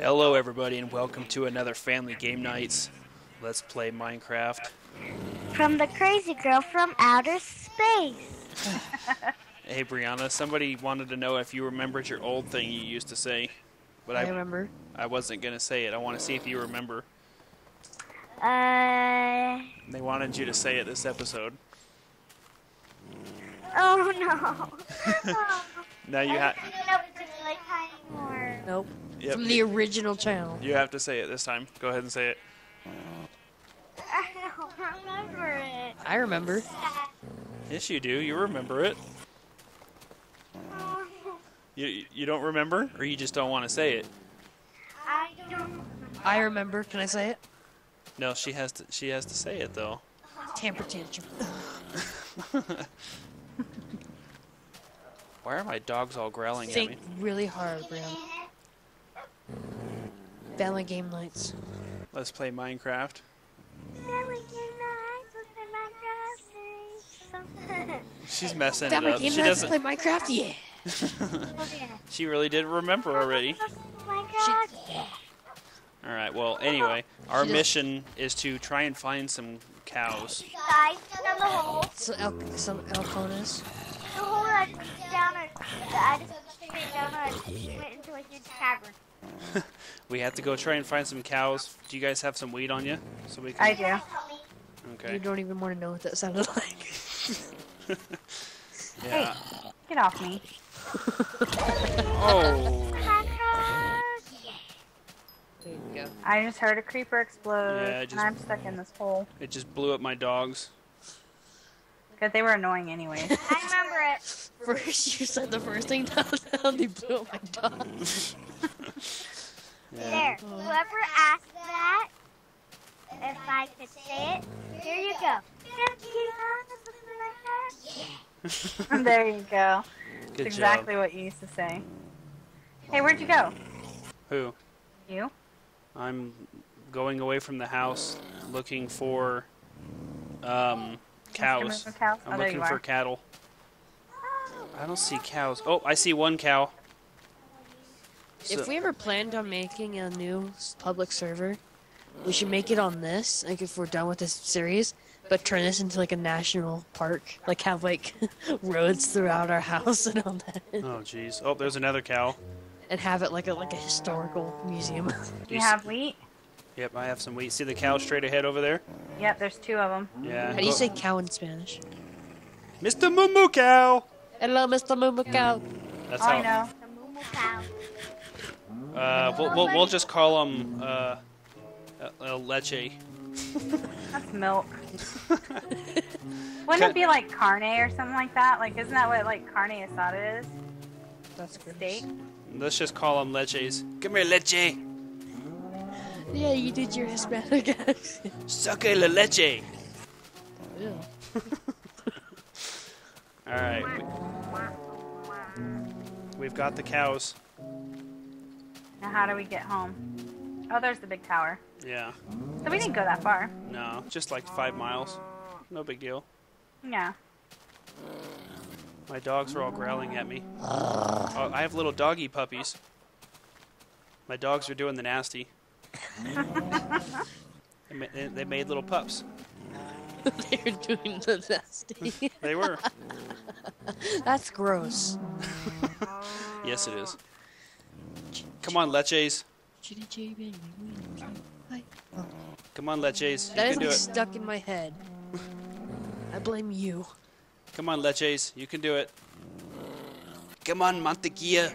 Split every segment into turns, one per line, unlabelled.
Hello, everybody, and welcome to another Family Game Nights. Let's play Minecraft.
From the crazy girl from outer space.
Hey, Brianna, somebody wanted to know if you remembered your old thing you used to say, but
I
I,
remember.
I wasn't going to say it. I want to see if you remember.
Uh.
They wanted you to say it this episode.
Oh no.
Now you, ha-
anymore.
Nope.
Yep,
From the original channel.
you have to say it this time. Go ahead and say it.
I don't remember it.
I remember.
Yes, you do. You remember it. You, you don't remember, or you just don't want to say it?
I don't.
I remember. Can I say it?
No, she has to. She has to say it though.
Tamper tantrum.
Why are my dogs all growling at me?
Think
me?
really hard, Brian. Family game nights.
Let's play Minecraft. She's messing it
Family
up.
game
She
nights.
doesn't.
Play Minecraft. Yeah.
She really didn't remember already.
She,
All right. Well, anyway, our
She does-
mission is to try and find some cows.
Guys, down the hole.
so El, some Elconas.
The hole that down a, I just straight down a, went into a huge cavern.
We have to go try and find some cows. Do you guys have some weed on you? So we can.
I do.
Okay.
You don't even want to know what that sounded like.
Yeah.
Get off me.
Oh.
There you go.
I just heard a creeper explode,
Yeah, just-
and I'm stuck in this hole.
It just blew up my dogs.
Because they were annoying anyway.
I remember it.
First, you said the first thing down, down, they blew up my dog.
Yeah.
There. Whoever asked that, if I could say it, here you go.
there you go.
Good
That's exactly
job.
what you used to say. Hey, where'd you go?
Who?
You?
I'm going away from the house, looking for um, cows.
Mr. Cows?
I'm
Oh,
looking for cattle. I don't see cows. Oh, I see one cow. So-
If we ever planned on making a new public server, we should make it on this, like if we're done with this series, but turn this into like a national park, like have like roads throughout our house and all that,
oh, jeez. Oh, there's another cow.
and have it like a like a historical museum.
Do you have wheat?
Yep, I have some wheat. See the cow straight ahead over there?
Yep, there's two of them.
Yeah.
How do you say cow in Spanish?
Mr. Moo Cow?
Hello, Mr. Moo Cow.
Mm, that's
Oh, I know.
The moo cow.
Uh, we'll, we'll, we'll just call him uh, El Leche.
That's milk. Wouldn't it be like carne or something like that? Like, isn't that what like carne asada is?
That's gross.
Steak?
Let's just call him Leches. Come here, Leche.
Yeah, you did your Hispanic accent.
Suck la leche.
Ew.
All right. We've got the cows.
Now, how do we get home? Oh, there's the big tower.
Yeah.
So we didn't go that far.
No, just like five miles. No big deal.
Yeah.
My dogs are all growling at me. Oh, I have little doggy puppies. My dogs are doing the nasty. they, ma- they- they made little pups.
They're doing the nasty.
They were.
That's gross.
yes, it is. Come on, Leches. Come on, Leches. You
That is
can do it.
stuck in my head. I blame you.
Come on, Leches. You can do it. Come on, Mantequilla.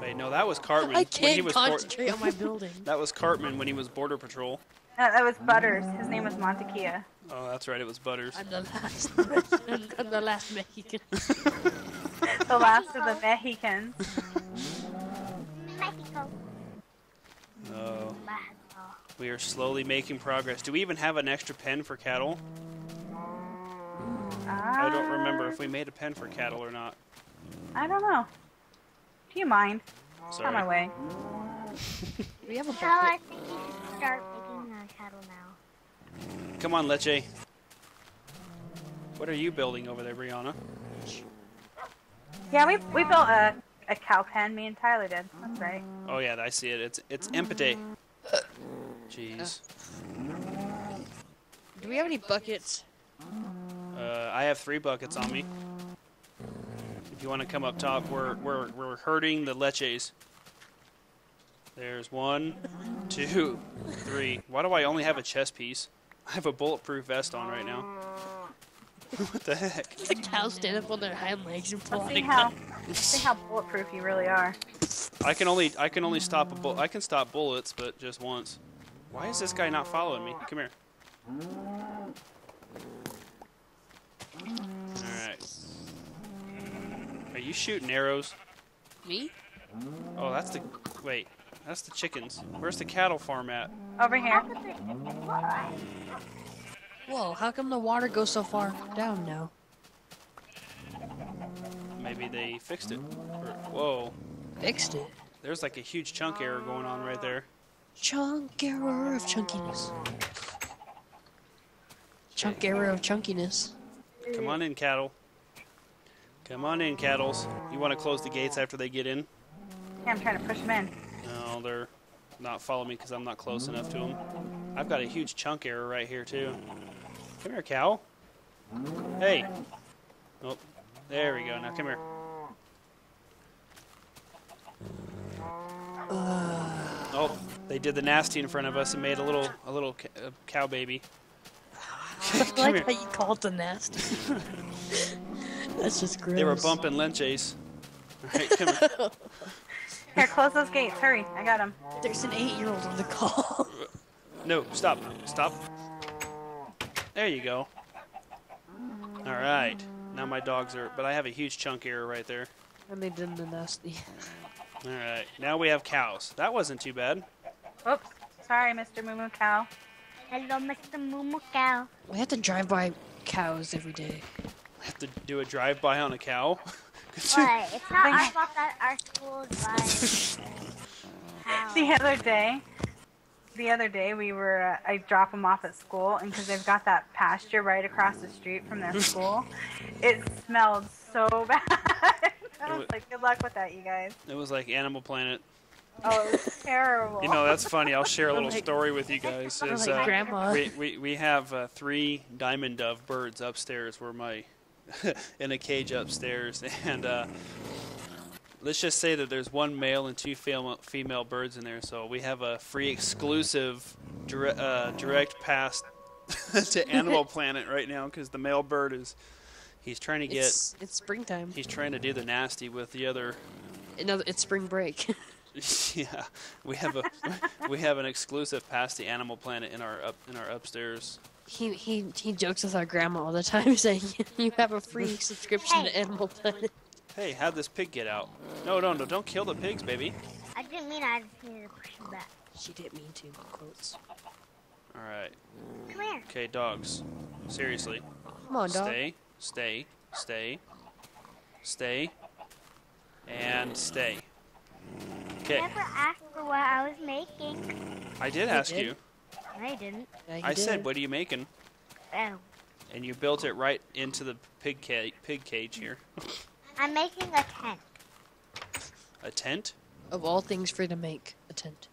Wait, no, that was Cartman.
I
when he
can't
was bor-
concentrate on my building.
that was Cartman when he was Border Patrol.
That, that was Butters. His name was Montequilla.
Oh, that's right. It was Butters.
I'm the last. I'm the last Mexican.
The last of the Mexicans.
we are slowly making progress. Do we even have an extra pen for cattle? I don't remember if we made a pen for cattle or not.
I don't know. Do you mind? It's on my way.
We have a
Well, I think you should start making a cattle now.
Come on, Leche. What are you building over there, Brianna?
Yeah, we we built a a cow pen. Me and Tyler did. That's right.
Oh yeah, I see it. It's it's empty. Jeez.
Do we have any buckets?
Uh, I have three buckets on me. If you want to come up top, we're we're we're herding the leches. There's one, two, three. Why do I only have a chest piece? I have a bulletproof vest on right now. what the heck?
The cows stand up on their hind legs and pull
Let's
out
see
a
how see how bulletproof you really are.
I can only I can only stop a bull. I can stop bullets, but just once. Why is this guy not following me? Come here. All right. Are you shooting arrows?
Me?
Oh, that's the wait. That's the chickens. Where's the cattle farm at?
Over here.
Whoa, how come the water goes so far down now?
Maybe they fixed it. Or, whoa,
Fixed it.
there's like a huge chunk error going on right there.
Chunk error of chunkiness. Chunk error of chunkiness.
Come on in, cattle. Come on in, cattles. You want to close the gates after they get in?
Yeah, I'm trying to push them in.
No, they're not following me because I'm not close enough to them. I've got a huge chunk error right here too. Come here, cow. Hey. Oh, there we go. Now come here. Oh, they did the nasty in front of us and made a little a little ca- uh, cow baby.
I like
here.
how you call it the nasty. That's just gross.
They were bumping lenches. All right, come here.
Here, close those gates. Hurry. I got them.
There's an eight-year-old on the call.
No, stop, stop. There you go. All right. Now my dogs are, but I have a huge chunk error right there.
and they did the nasty.
All right. Now we have cows. That wasn't too bad.
Oops. Sorry, Mr. Moo Moo Cow.
Hello, Mr. Moo Moo Cow.
We have to drive by cows every day.
We have to do a drive-by on a cow.
But it's not our fault that our school is by
The other day, the other day we were, uh, I drop them off at school, and because they've got that pasture right across the street from their school, it smelled so bad. I was like, good luck with that, you guys.
it was like Animal Planet.
Oh, terrible.
You know, that's funny. I'll share a little story with you guys. Is, uh,
grandma.
we, we, we have uh, three diamond dove birds upstairs where my in a cage upstairs and uh, let's just say that there's one male and two female, female birds in there so we have a free exclusive dire- uh, direct pass to animal planet right now because the male bird is he's trying to get
It's it's springtime.
he's trying to do the nasty with the other
No, it's spring break.
yeah we have a we have an exclusive pass to animal planet in our up in our upstairs
he he he jokes with our grandma all the time, saying you have a free subscription to Animal Planet.
Hey, how'd this pig get out? No, no, no, don't kill the pigs, baby.
I didn't mean I just needed to push him back.
She didn't mean to. Quotes.
Alright.
Come here.
Okay, dogs. Seriously.
Come on, dog.
Stay, stay, stay, stay, and stay. Okay,
Never asked for what I was making.
I did ask
did.
you.
I didn't.
Yeah, he
I said, what are you making?
Oh.
And you built it right into the pig, ca- pig cage here.
I'm making a tent.
A tent?
Of all things free to make a tent.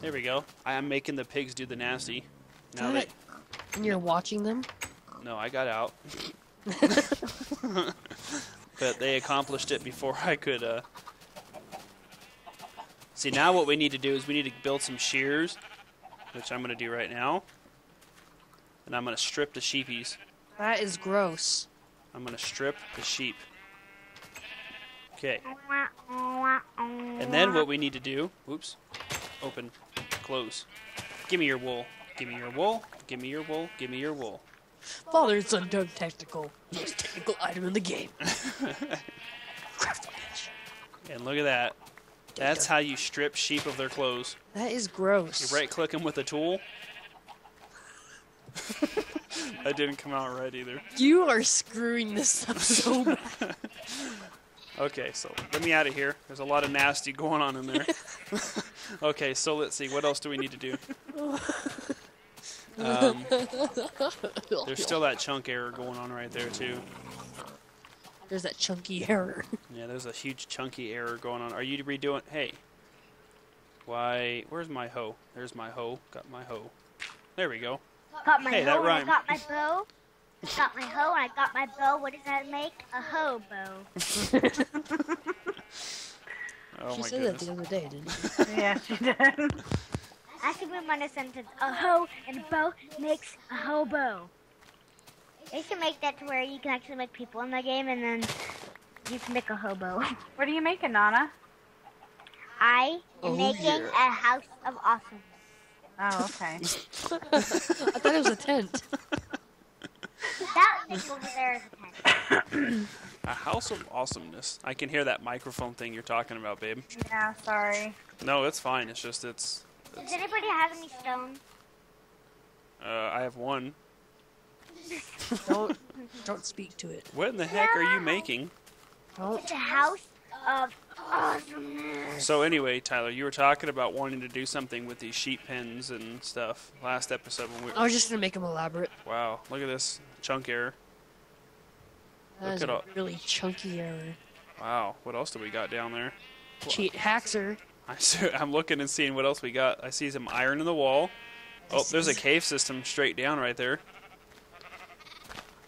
There we go. I am making the pigs do the nasty. Now they,
And you're watching them.
No, I got out. but they accomplished it before I could. Uh... See, now what we need to do is we need to build some shears, which I'm going to do right now. And I'm going to strip the sheepies.
That is gross.
I'm going to strip the sheep. Okay. And
And
then what we need to do, oops, open, close. Give me your wool. Give me your wool. Give me your wool. Give me your wool.
Father and son Doug Tactical. Most technical item in the game. Crafty bitch.
And look at that. That's how you strip sheep of their clothes.
That is gross.
You right click them with a tool. that didn't come out right either.
You are screwing this up so bad.
Okay, so let me out of here. There's a lot of nasty going on in there. okay, so let's see. What else do we need to do? Um, there's still that chunk error going on right there too.
There's that chunky error.
Yeah, there's a huge chunky error going on. Are you redoing? Hey, why? Where's my hoe? There's my hoe. Got my hoe. There we go.
Got my
Hey, that
hoe and I
rhymed.
got my bow. Got my hoe and I got my bow. What does that make? A hobo.
Oh
she
my
said
goodness.
that the other day, didn't she?
yeah, she did.
I should put my sentence. A hoe and a bow makes a hobo. They should make that to where you can actually make people in the game and then you can make a hobo.
what are you making, Nana?
I am
Oh,
making
yeah.
a house of awesome.
Oh, okay.
I thought it was a tent.
That thing over there is a tent.
A house of awesomeness. I can hear that microphone thing you're talking about, babe.
yeah, sorry.
No, it's fine. It's just it's.
Does anybody have any stone?
Uh, I have one.
Don't don't speak to it.
What in the heck are you making?
Don't.
It's a house of awesomeness.
So anyway, Tyler, you were talking about wanting to do something with these sheep pens and stuff last episode when we.
I was just gonna make them elaborate.
Wow, look at this chunk error.
That
Look at
a
all-
really chunky error.
Wow, what else do we got down there?
Cheat haxer.
I see, I'm looking and seeing what else we got. I see some iron in the wall. Oh, there's a cave system straight down right there.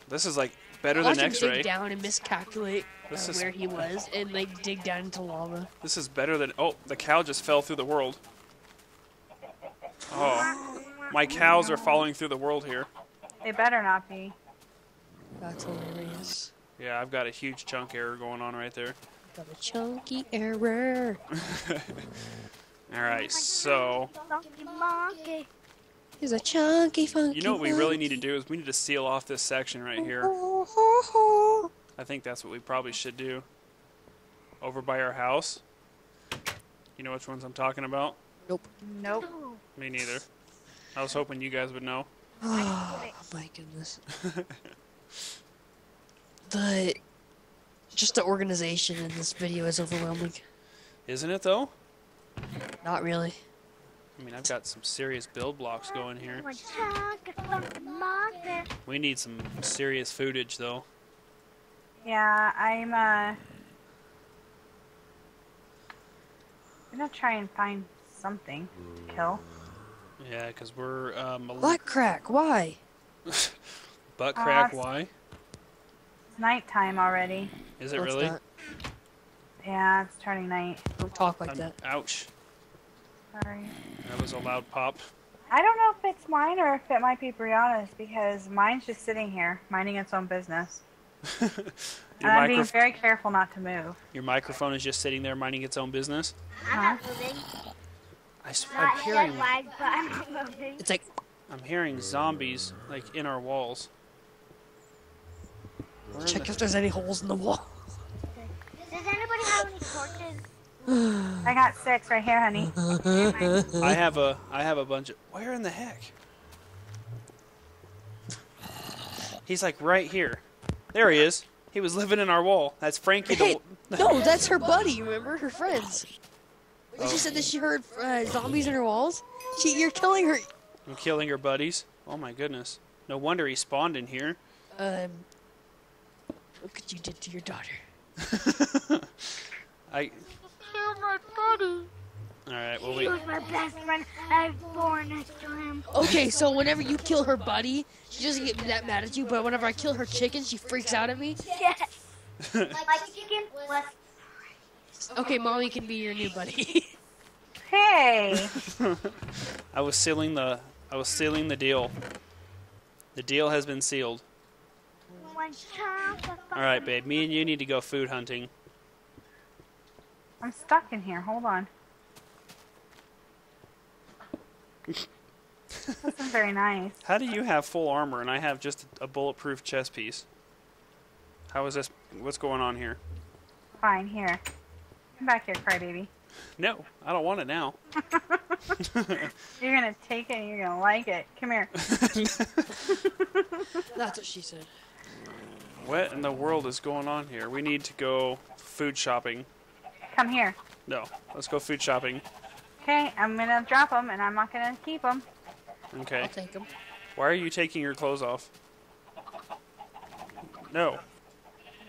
This is like better than
him dig
X-ray.
down and miscalculate uh,
is-
where he was, and like dig down into lava.
This is better than. Oh, the cow just fell through the world. Oh, my cows are falling through the world here.
They better not be.
That's hilarious.
Yeah, I've got a huge chunk error going on right there.
Got a chunky error.
All right, so
Funky monkey.
He's a chunky funky.
you know what we really need to do is we need to seal off this section right here. I think that's what we probably should do. Over by our house. You know which ones I'm talking about?
Nope.
Nope.
Me neither. I was hoping you guys would know.
Oh my goodness. the just the organization in this video is overwhelming.
Isn't it though?
Not really.
I mean, I've got some serious build blocks going here.
One chunk of funky monkey.
We need some serious footage though.
Yeah, I'm, uh... I'm gonna try and find something to kill.
Yeah, because we're um, a
Black crack. Why?
butt crack.
Uh,
Why?
It's nighttime already.
Is it
What's
really?
that?
Yeah, it's turning night.
Don't talk like
I'm-
that.
ouch!
Sorry.
That was a loud pop.
I don't know if it's mine or if it might be Brianna's because mine's just sitting here, minding its own business.
Your,
and I'm being very careful not to move.
your microphone is just sitting there minding its own business.
I'm not moving.
I sw-
Not
I'm hearing,
head-wise, but I'm not moving.
It's like
I'm hearing zombies like in our walls. Where in
check
the-
if there's any holes in the wall.
Does anybody have any torches?
I got six right here, honey.
I have a I have a bunch of where in the heck? He's like right here. There he is. He was living in our wall. That's Frankie
Hey,
the
no, that's her buddy. Remember her friends.
Oh.
She said that she heard uh, zombies in her walls. She, you're killing her.
I'm killing her buddies. Oh my goodness. No wonder he spawned in here.
Um, look what you did to your daughter.
I
my buddy.
Alright, well
He
we
was my best friend. I was born next to him.
Okay, so whenever you kill her buddy, she doesn't get that mad at you. But whenever I kill her chicken, she freaks out at me.
Yes. my chicken was
Okay, mommy can be your new buddy.
Hey!
I was sealing the I was sealing the deal. The deal has been sealed.
One chunk of
Alright, babe, me and you need to go food hunting.
I'm stuck in here. Hold on. This is very nice.
How do you have full armor and I have just a bulletproof chest piece? How is this what's going on here?
Fine, here. Come back here, crybaby.
No, I don't want it now.
You're gonna take it and you're gonna like it. Come here.
That's what she said.
What in the world is going on here? We need to go food shopping.
Come here.
No, let's go food shopping.
Okay, I'm gonna drop them and I'm not gonna keep them.
Okay.
I'll take them.
Why are you taking your clothes off? No.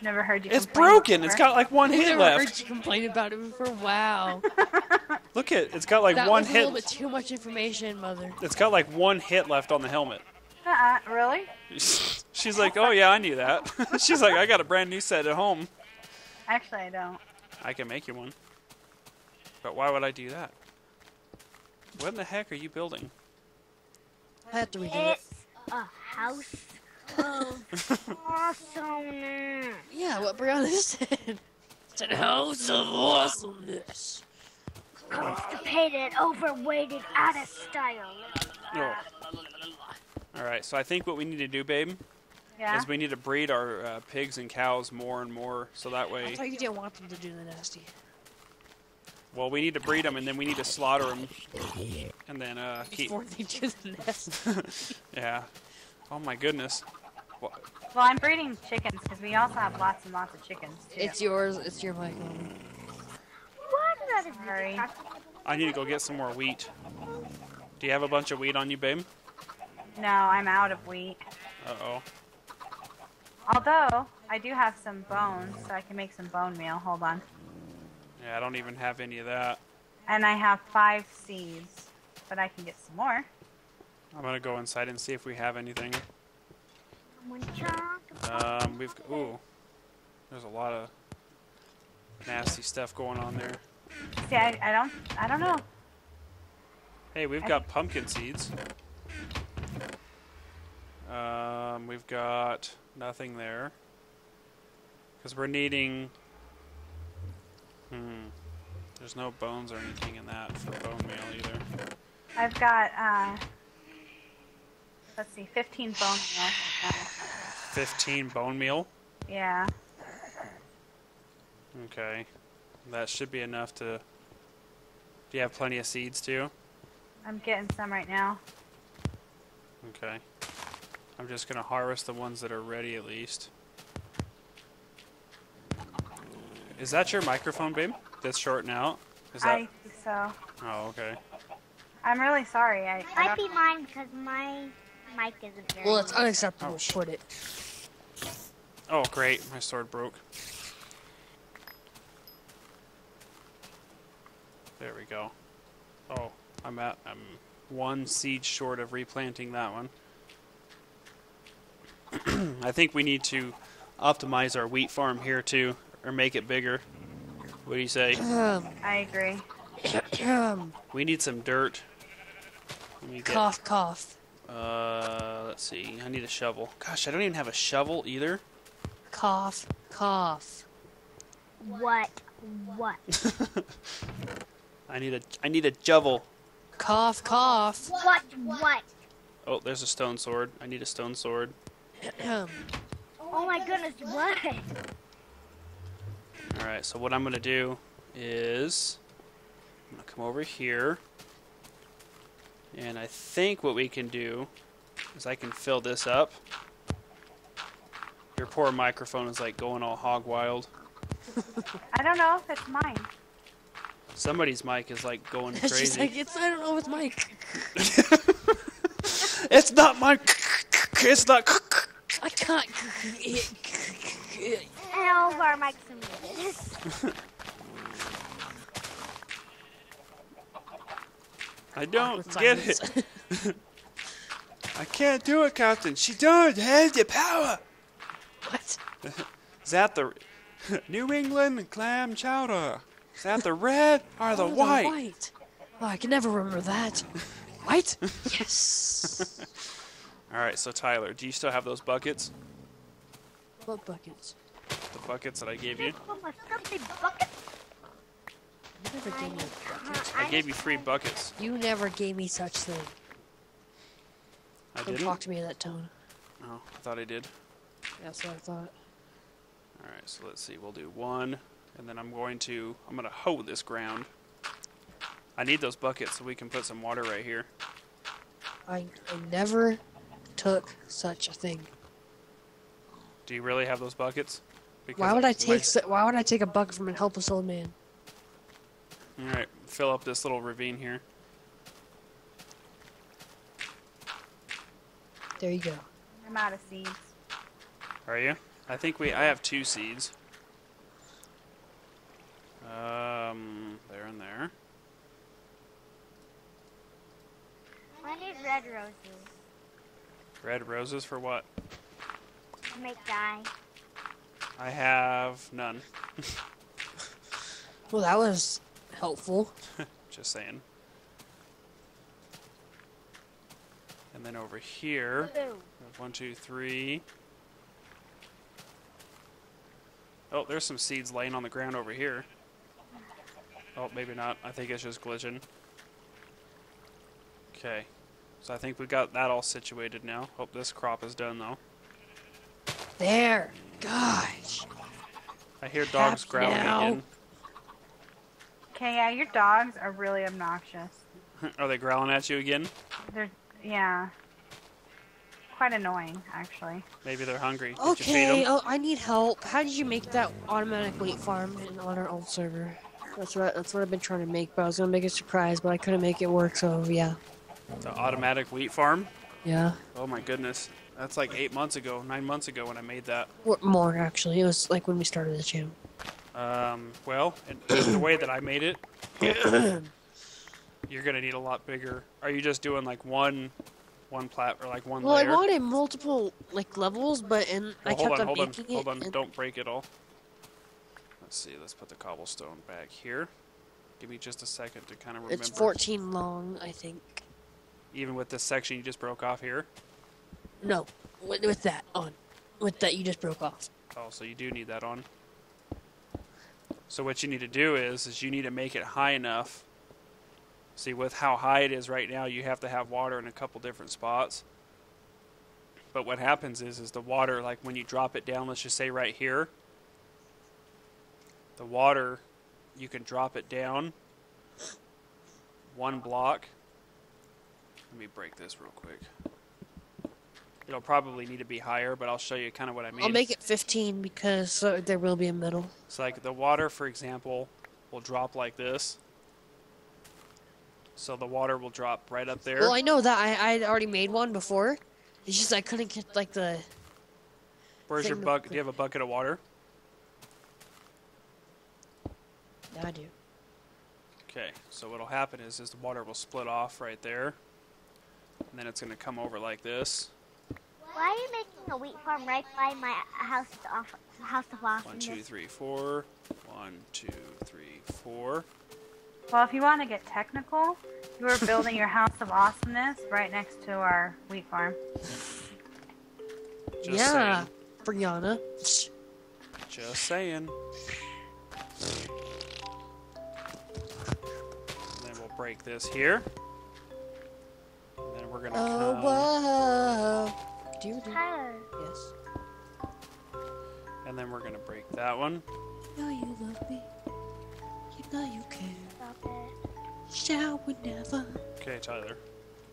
Never heard you.
It's
complain
broken. It's
before.
got like one
I
hit
never
left.
heard you complain about it before. Wow.
Look at it's got like
that
one
was a little bit too much information, mother.
It's got like one hit left on the helmet.
Uh-uh, really?
She's like, "Oh yeah, I knew that." She's like, "I got a brand new set at home.
Actually, I don't.
I can make you one." But why would I do that? What in the heck are you building?
I have to redo it.
A house of awesomeness.
Yeah, what Brianna said. It's a house of awesomeness.
Constipated, overweighted, out of style.
Oh. All right, so I think what we need to do, babe,
Yeah.
is we need to breed our uh, pigs and cows more and more, so that
I
way,
thought you didn't want them to do the nasty.
well, we need to breed them and then we need to slaughter them, and then uh, keep.
Before they do the nasty.
Yeah. Oh my goodness. Wha-
Well, I'm breeding chickens because we also have lots and lots of chickens too.
It's yours. It's your mic. Mom.
What? That is
Sorry.
I need to go get some more wheat. Do you have a bunch of wheat on you, babe?
No, I'm out of wheat.
Uh oh.
Although I do have some bones, so I can make some bone meal. Hold on.
Yeah, I don't even have any of that.
And I have five seeds, but I can get some more.
I'm gonna go inside and see if we have anything. Um, we've ooh, there's a lot of nasty stuff going on there.
See, I, I don't, I don't know.
Hey, we've got pumpkin seeds. Um, we've got nothing there. Because we're needing. Hmm. There's no bones or anything in that for bone meal either.
I've got, uh, let's see, 15 bone meal. Uh,
15 bone meal.
yeah.
Okay. That should be enough to. Do you have plenty of seeds too?
I'm getting some right now.
Okay. I'm just gonna harvest the ones that are ready at least. Is that your microphone, babe? That's shorting out? Is that?
I think so.
Oh, okay.
I'm really sorry. I,
It
I
might
don't-
be mine because my mic isn't very
Well, it's
good.
unacceptable.
Oh, sh-
Put it.
Oh, great. My sword broke. There we go. Oh, I'm at. I'm one seed short of replanting that one. I think we need to optimize our wheat farm here too, or make it bigger. What do you say?
Um,
I agree.
um,
We need some dirt. Let me get,
cough, cough.
Uh, let's see. I need a shovel. Gosh, I don't even have a shovel either.
Cough, cough.
What? What?
I need a. I need a shovel.
Cough, cough.
What? What?
Oh, there's a stone sword. I need a stone sword.
Um,
Oh my goodness, what?
All right. So what I'm gonna do is I'm gonna come over here, and I think what we can do is I can fill this up. Your poor microphone is like going all hog wild.
I don't know if it's mine.
Somebody's mic is like going
She's
crazy.
like, it's, I don't know, it's Mike.
it's not my. It's not.
I can't.
And all of our mics are muted.
I don't get it. I can't do it, Captain. She don't have the power.
what?
Is that the New England clam chowder? Is that the red or the
Oh,
white?
white. Oh, I can never remember that. White? yes.
All right, so Tyler, do you still have those buckets?
What buckets?
The buckets that I gave you?
My filthy bucket.
You never gave me a bucket.
I gave you three buckets.
You never gave me such thing.
I
Don't
didn't.
talk to me in that tone.
Oh, I thought I did.
That's what I thought.
All right, so let's see. We'll do one, and then I'm going to I'm gonna hoe this ground. I need those buckets so we can put some water right here.
I, I never took such a thing.
Do you really have those buckets? Because
Why would I take su- Why would I take a bucket from a helpless old man?
All right, fill up this little ravine here.
There you go.
I'm out of seeds.
Are you? I think we. I have two seeds. Um, there and there.
I need red roses
Red roses for what?
to make dye.
I have none.
Well, that was helpful.
Just saying. And then over here,
Blue.
one, two, three. Oh, there's some seeds laying on the ground over here. Oh, maybe not. I think it's just glitching. Okay. So I think we got that all situated now. Hope this crop is done though.
There. Gosh.
I hear dogs
Happy
growling
now.
again.
Okay, yeah, your dogs are really obnoxious.
Are they growling at you again?
They're yeah, quite annoying actually.
Maybe they're hungry. Did you feed
Okay,
'em?
oh, I need help. How did you make that automatic wheat farm on our old server? That's what that's what I've been trying to make, but I was gonna make a surprise, but I couldn't make it work. So yeah,
The automatic wheat farm?
yeah,
Oh my goodness. That's like eight months ago, nine months ago when I made that.
Or more actually. It was like when we started the channel.
Um, well, and the way that I made it, you're gonna need a lot bigger. Are you just doing like one, one plat or like one
Well, I wanted multiple like levels, but and I
Well, hold
kept
on,
on
hold on,
making
hold on!
and-
Don't break it all. Let's see. Let's put the cobblestone back here. Give me just a second to kind of remember.
It's 14 long, I think.
Even with this section you just broke off here.
No, with, with that on, with that you just broke off.
Oh, so you do need that on. So what you need to do is, is you need to make it high enough. See, with how high it is right now, you have to have water in a couple different spots. But what happens is, is the water, like when you drop it down, let's just say right here, the water, you can drop it down one block. Let me break this real quick. It'll probably need to be higher, but I'll show you kind of what I mean.
I'll make it 15 because uh, there will be a middle.
So like the water, for example, will drop like this. So the water will drop right up there.
Well, I know that I I already made one before. It's just I couldn't get like the.
Where's your bucket? Do you have a bucket of water?
Yeah, I do.
Okay. So what'll happen is, is the water will split off right there, and then it's gonna come over like this.
Why are you making a wheat farm right by my house of house of
One,
awesomeness?
two, three, four. One, two, three, four.
Well, if you want to get technical, you are building your house of awesomeness right next to our wheat farm.
Just
yeah,
saying.
Brianna.
Just saying. then we'll break this here. And then we're gonna
Oh,
come.
whoa. Do you?
Tyler,
Yes.
And then we're gonna break that one.
You know you love me. You know you care.
stop.
Shall we never?
Okay, Tyler.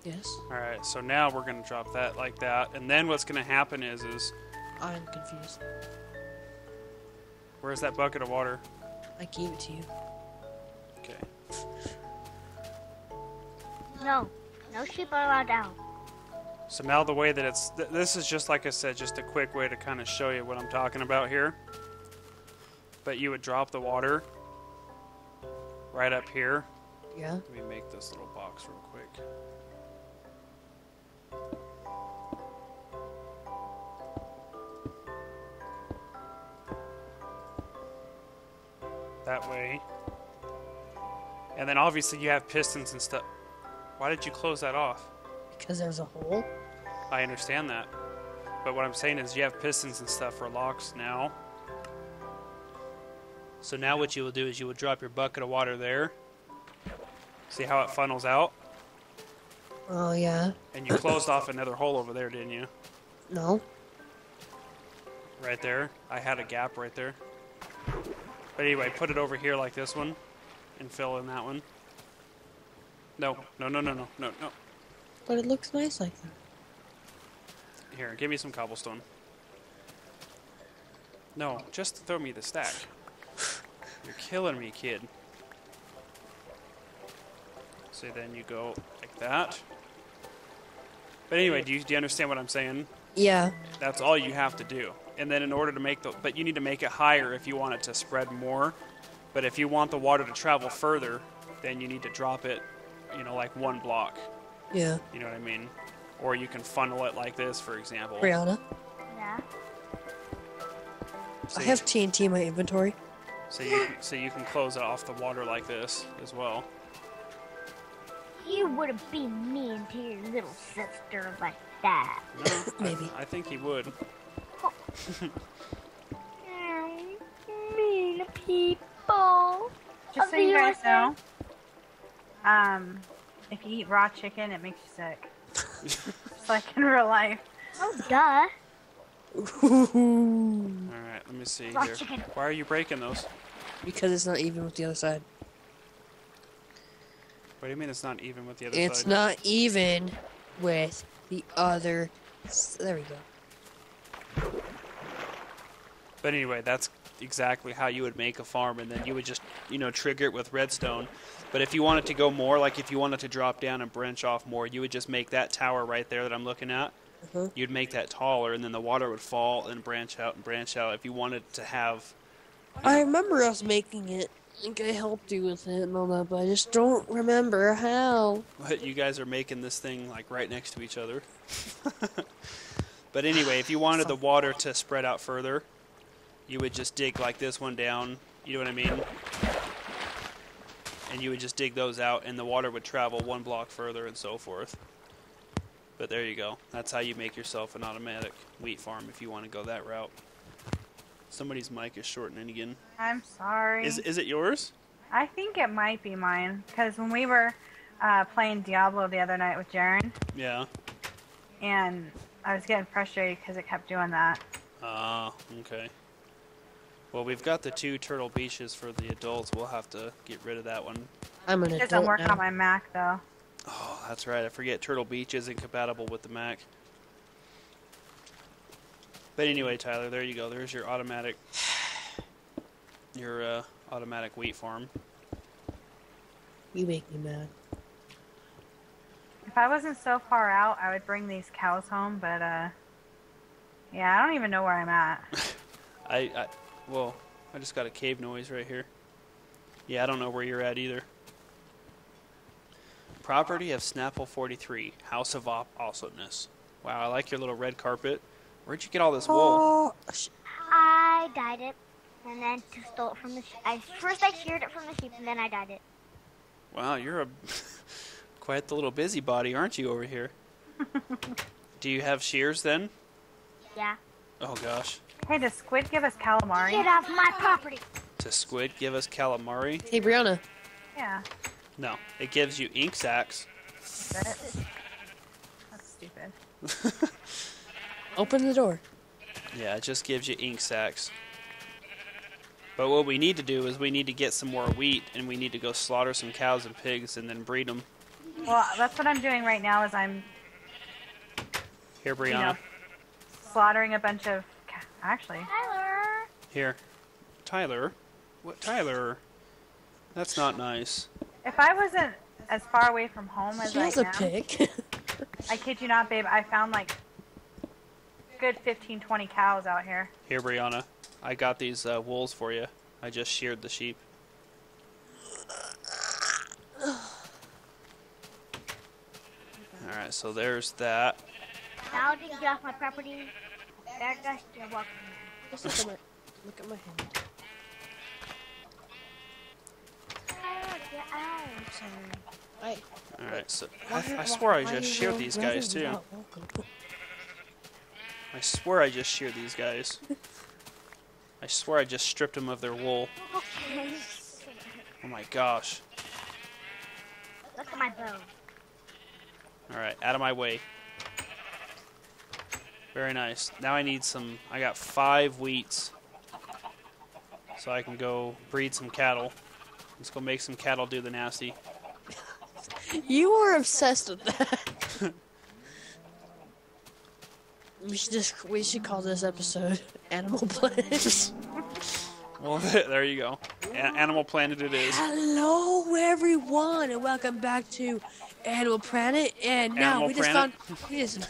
Yes.
All right. So now we're gonna drop that like that, and then what's gonna happen is, is
I'm confused.
where's that bucket of water?
I gave it to you.
Okay.
No, no sheep are allowed out.
So now the way that it's, th- this is just like I said, just a quick way to kind of show you what I'm talking about here. But you would drop the water right up here.
Yeah.
Let me make this little box real quick. That way. And then obviously you have pistons and stuff. Why did you close that off?
Because there's a hole.
I understand that. But what I'm saying is you have pistons and stuff for locks now. So now what you will do is you will drop your bucket of water there. See how it funnels out?
Oh yeah.
And you closed off another hole over there, didn't you?
No.
Right there. I had a gap right there. But anyway, put it over here like this one and fill in that one. No, no, no, no, no, no, no.
But it looks nice like that.
Here, give me some cobblestone. No, just throw me the stack. You're killing me, kid. So then you go like that. But anyway, do you, do you understand what I'm saying?
Yeah.
That's all you have to do. and then in order to make the, but you need to make it higher if you want it to spread more. But if you want the water to travel further, then you need to drop it, you know, like one block.
Yeah.
You know what I mean? Or you can funnel it like this, for example.
Brianna,
Yeah.
So
I have TNT in my inventory.
So you can, so you can close it off the water like this as well.
You wouldn't be mean to your little sister like that.
No,
Maybe.
I, think he would.
Mean people.
Just so
Of
you guys
USA.
know, um, if you eat raw chicken, it makes you sick. Just like in real life.
Oh, duh.
All right, let me see
Raw
here.
chicken.
Why are you breaking those?
because it's not even with the other side.
What do you mean it's not even with the other
It's
side?
not even with the other. There we go.
But anyway, that's exactly how you would make a farm, and then you would just, you know, trigger it with redstone. But if you wanted to go more, like if you wanted to drop down and branch off more, you would just make that tower right there that I'm looking at.
Uh-huh.
You'd make that taller, and then the water would fall and branch out and branch out. If you wanted to have,
I remember us making it. I think I helped you with it and all that, but I just don't remember how.
but you guys are making this thing like right next to each other. but anyway, if you wanted the water to spread out further, you would just dig like this one down. You know what I mean? And you would just dig those out, and the water would travel one block further, and so forth. But there you go. That's how you make yourself an automatic wheat farm if you want to go that route. Somebody's mic is shortening again.
I'm sorry.
Is is it yours?
I think it might be mine because when we were uh, playing Diablo the other night with Jaren,
Yeah.
and I was getting frustrated because it kept doing that.
Ah, okay. Well, we've got the two Turtle Beaches for the adults. We'll have to get rid of that one.
I'm an
It doesn't work
now.
on my Mac though.
Oh, that's right. I forget Turtle Beach isn't compatible with the Mac. But anyway, Tyler, there you go. There's your automatic, your uh, automatic wheat farm.
You make me mad.
If I wasn't so far out, I would bring these cows home, but uh, yeah, I don't even know where I'm at.
I, I, well, I just got a cave noise right here. Yeah, I don't know where you're at either. Property of Snapple 43, House of Op Awesomeness. Wow, I like your little red carpet. Where'd you get all this wool?
Oh,
I dyed it, and then to stole it from the. I first I sheared it from the sheep, and then I dyed it.
Wow, you're a quite the little busybody, aren't you, over here? Do you have shears then?
Yeah.
Oh gosh.
Hey, does Squid give us calamari?
Get off my property.
To squid give us calamari?
hey, Brianna.
Yeah.
No, it gives you ink sacks.
That's that's stupid.
Open the door.
Yeah, it just gives you ink sacks. But what we need to do is we need to get some more wheat, and we need to go slaughter some cows and pigs, and then breed them.
Well, that's what I'm doing right now. Is I'm
Here,
you
Brianna.
know slaughtering a bunch of. Ca- Actually,
Tyler.
Here, Tyler. What, Tyler? That's not nice.
if I wasn't as far away from home as
She
I
has a
am,
pig.
I kid you not, babe. I found like good 15, 20 cows out here.
Here, Brianna. I got these uh, wools for you. I just sheared the sheep. All right, so there's that.
Now to get off my property. That guy's still walking.
Just look at my, look at my hand.
Get out.
I'm sorry. I,
All right, so I, I
why-
swear I just sheared these guys too. I swear I just sheared these guys. I swear I just stripped them of their wool. Oh my gosh.
Look at my bow.
All right, out of my way. Very nice. Now I need some. I got five wheats, so I can go breed some cattle. Let's go make some cattle do the nasty.
You are obsessed with that. we should just we should call this episode Animal Planet.
Well, there you go. A- Animal Planet it is.
Hello everyone and welcome back to Animal Planet and now we just
Planet?
found we just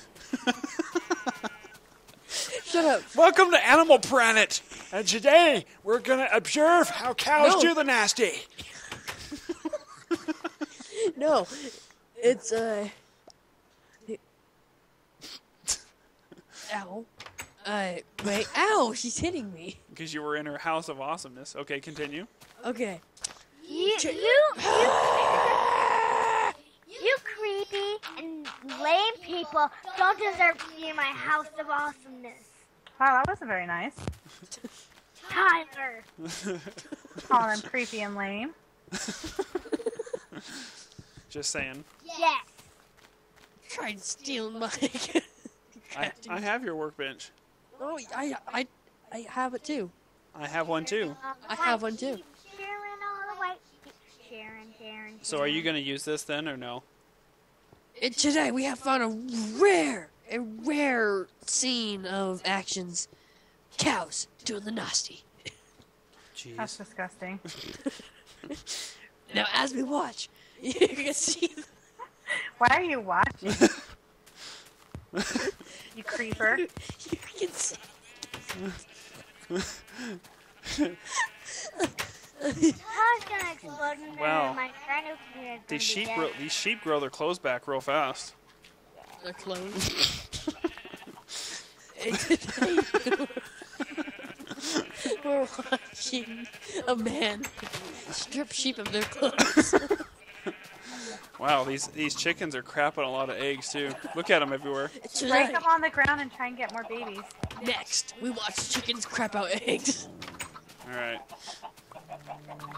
shut up.
Welcome to Animal Planet. And today we're gonna observe how cows
No.
do the nasty.
No, it's uh. Ow. Uh, wait. Ow! She's hitting me.
Because you were in her house of awesomeness. Okay, continue.
Okay.
You, you, you, you creepy and lame people don't deserve to be in my house of awesomeness.
Wow, that wasn't very nice.
Tyler.
Calling him creepy and lame.
Just saying.
Yes.
Tried stealing my.
I, I have your workbench.
oh, I, I, I have it too.
I have one too.
I have one too.
Sharon all the way. Sharon, Sharon.
So are you going to use this then or no?
And today we have found a rare, a rare scene of actions. Cows doing the nasty.
That's disgusting.
Now, as we watch, you can see
Why are you watching? you creeper.
you can see
I was gonna explode in there.
Wow.
My friend who was gonna
These sheep, grow, these sheep grow their clothes back real fast.
Their clothes. And today, We're watching a man strip sheep of their clothes.
Wow, these these chickens are crapping a lot of eggs too. Look at them everywhere.
Break
Today,
them on the ground and try and get more babies.
next, we watch chickens crap out eggs.
All right,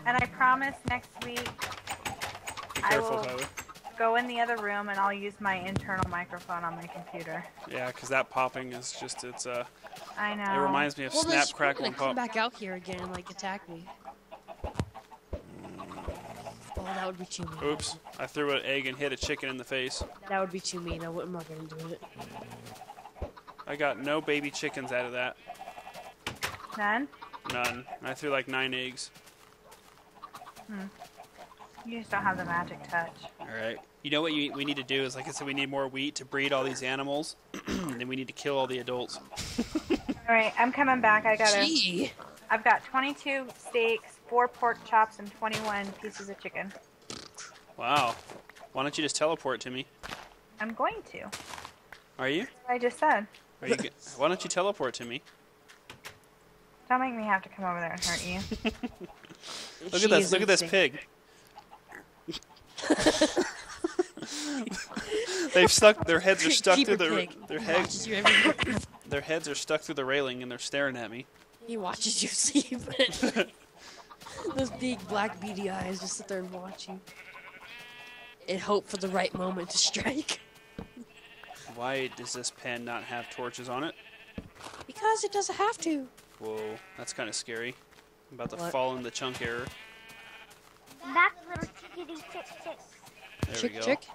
And I promise next week
be
I will-
Tyler.
Go in the other room and I'll use my internal microphone on my computer.
Yeah, because that popping is just it's uh
I know.
it reminds me of
Well,
snap,
they're
crackle,
gonna
and
come back out here again and like attack me. Oh, that would be too mean.
Oops, I threw an egg and hit a chicken in the face.
That would be too mean. I wouldn't gonna do it.
I got no baby chickens out of that.
None?
None. I threw like nine eggs. Hmm.
You just don't have the magic touch.
All right. You know what you, we need to do is, like I said, we need more wheat to breed all these animals. then we need to kill all the adults.
All right, I'm coming back. I gotta.
Gee.
I've got 22 steaks, four pork chops, and 21 pieces of chicken.
Wow. Why don't you just teleport to me?
I'm going to.
Are you?
I just said.
Are you? g- Why don't you teleport to me?
Don't make me have to come over there and hurt you.
Look
She
at this. Look at this pig. They've stuck. Their heads are stuck
Keep
through the. Their heads.
watches you every move.
Their heads are stuck through the railing, and they're staring at me.
He watches you sleep. Those big black beady eyes just sit there and watch you. And hope for the right moment to strike.
Why does this pen not have torches on it?
Because it doesn't have to.
Whoa, that's kind of scary. I'm about to
What?
fall in the chunk error.
Back little chickadee chick chicks.
There
chick,
we go.
chick.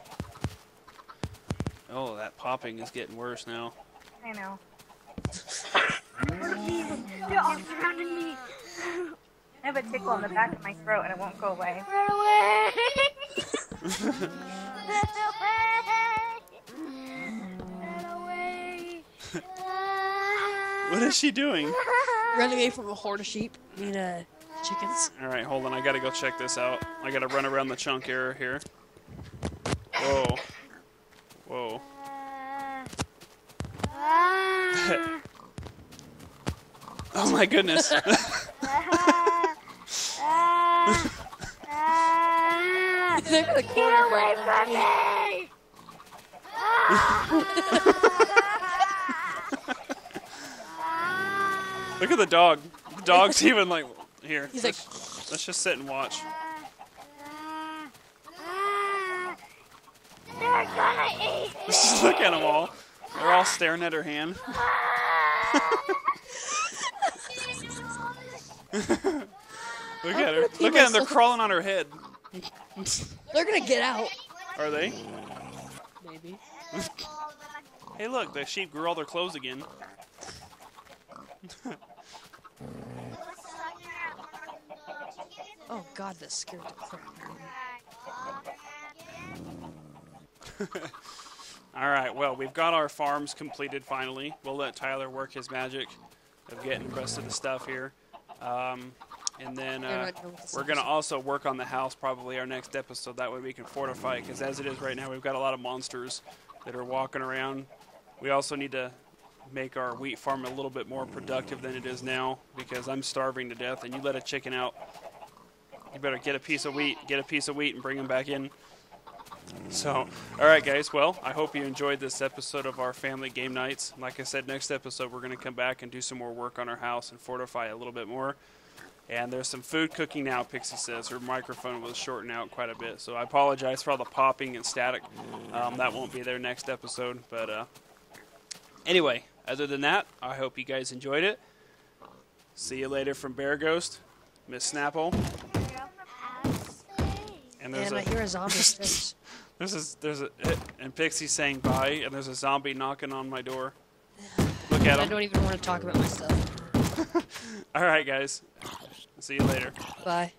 Oh, that popping is getting worse now.
I know.
They're all surrounding me.
I have a tickle in the back of my throat and it won't go away.
Run away! Run away! Run away!
What is she doing?
Run away from a horde of sheep. I mean, uh, chickens.
All right, hold on. I gotta go check this out. I gotta run around the chunk error here. Whoa. Whoa. Oh my goodness.
They're gonna
Get away from me!
Look at the dog. The dog's even like here.
He's
let's, let's just sit and watch.
Ah. Ah. They're gonna eat me!
Just look at them all. They're all staring at her hand. Look at her. Look at them. They're crawling on her head.
they're gonna get out.
Are they?
Maybe.
Hey, look. The sheep grew all their clothes again.
Oh god, that scared the crap out of me.
All right. Well, we've got our farms completed finally. We'll let Tyler work his magic of getting the rest of the stuff here. Um, and then uh,
right, no, this
we're going to also work on the house probably our next episode. That way we can fortify it. Because as it is right now, we've got a lot of monsters that are walking around. We also need to make our wheat farm a little bit more productive than it is now because I'm starving to death. And you let a chicken out, you better get a piece of wheat, get a piece of wheat, and bring them back in. So, all right, guys. Well, I hope you enjoyed this episode of our family game nights. Like I said, next episode we're going to come back and do some more work on our house and fortify a little bit more. And there's some food cooking now. Pixie says her microphone was shorting out quite a bit, so I apologize for all the popping and static. Um, that won't be there next episode. But uh, anyway, other than that, I hope you guys enjoyed it. See you later from Bereghost, Miss Snapple, and there's
And
a
I hear a zombie.
There's a, there's a and Pixie saying bye, and there's a zombie knocking on my door. Look at him.
I don't even want to talk about my stuff.
All right, guys. See you later.
Bye.